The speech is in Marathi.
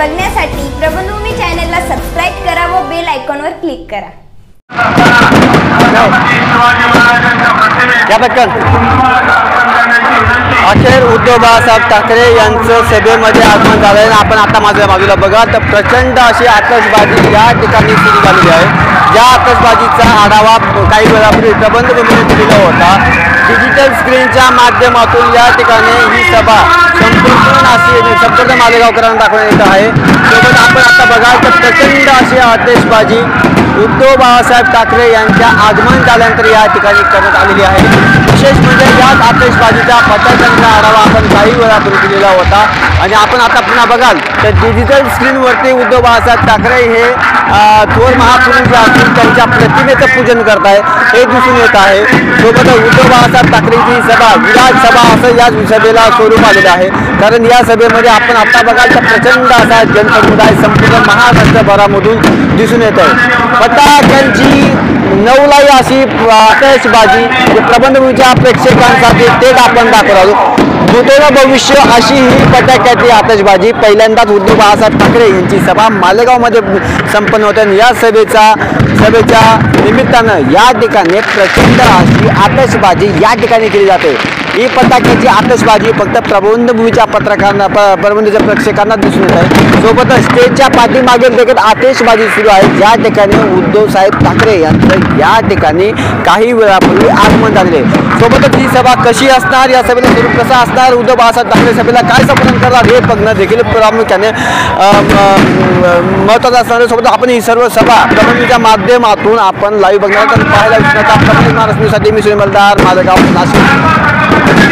बघण्यासाठी प्रबंधभूमी चॅनलला सबस्क्राईब करा व बेल आयकॉनवर क्लिक करा. अखेर उद्धव बाळासाहेब ठाकरे यांचं सभेमध्ये आगमन झालं आहे आपण आता माझ्या बाजूला बघा तर प्रचंड अशी आतषबाजी या ठिकाणी सुरू झालेली आहे. या आतषबाजीचा आढावा काही वेळापूर्वी प्रबंध भूमीने दिलेला होता. डिजिटल स्क्रीनच्या माध्यमातून या ठिकाणी ही सभा संपूर्ण अशी संपूर्ण मालेगावकरांना दाखवण्यात येत आहे. सोबत आपण आता बघाल तर प्रचंड अशी आतिषबाजी उद्धव बाळासाहेब ठाकरे यांच्या आगमन झाल्यानंतर या ठिकाणी करण्यात आलेली आहे. विशेष म्हणजे याच आतिषबाजीचा पथकांचा आढावा आपण काही वेळापूर्वी दिलेला होता. आणि आपण आता पुन्हा बघाल तर डिजिटल स्क्रीनवरती उद्धव बाळासाहेब ठाकरे हे थोर महापुरुष जे असतील त्यांच्या प्रतिमेचं पूजन करत आहे. हे दिसून येत आहे. सोबत उद्धव बाळासाहेब ठाकरेंची ही सभा विराट सभा असं या सभेला स्वरूप आलेलं आहे. कारण या सभेमध्ये आपण आता बघाल तर प्रचंड असा जनसमुदाय संपूर्ण महाराष्ट्रभरामधून दिसून येत आहे फटाक्यांची नवलाई अशी आकाशबाजी जे प्रबंधभूमीच्या प्रेक्षकांसाठी तेच आपण दाखवतो आहोत. भविष्य अशी ही फटाक्याची आतषबाजी. पहिल्यांदाच उद्धव बाळासाहेब ठाकरे यांची सभा मालेगावमध्ये संपन्न होते आणि या सभेचा सभेच्या निमित्तानं या ठिकाणी प्रचंड अशी आतषबाजी या ठिकाणी केली जाते. ही पताक्याची आतषबाजी फक्त प्रबंधभूमीच्या पत्रकारांना प- प्रबंधच्या प्रेक्षकांना दिसून येत आहे. सोबतच स्टेजच्या पाठीमागे देखील आतषबाजी सुरू आहे. ज्या ठिकाणी उद्धव साहेब ठाकरे यांचं या ठिकाणी काही वेळापूर्वी आगमन झालेले सोबतच ही सभा कशी असणार? या सभेला स्वरूप कसं असणार? उद्धव बाळासाहेब ठाकरे सभेला काय संबोधन करणार? हे बघणं देखील प्रामुख्याने अं, महत्त्वाचं असणार सोबत आपण ही सर्व सभा प्रबंधीच्या माध्यमातून आपण लाईव्ह बघणार तर पाहायला विसरता प्रबंध महाराष्ट्रासाठी मी सुनील मलदार माझं गाव नाशिक.